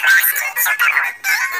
Thank you.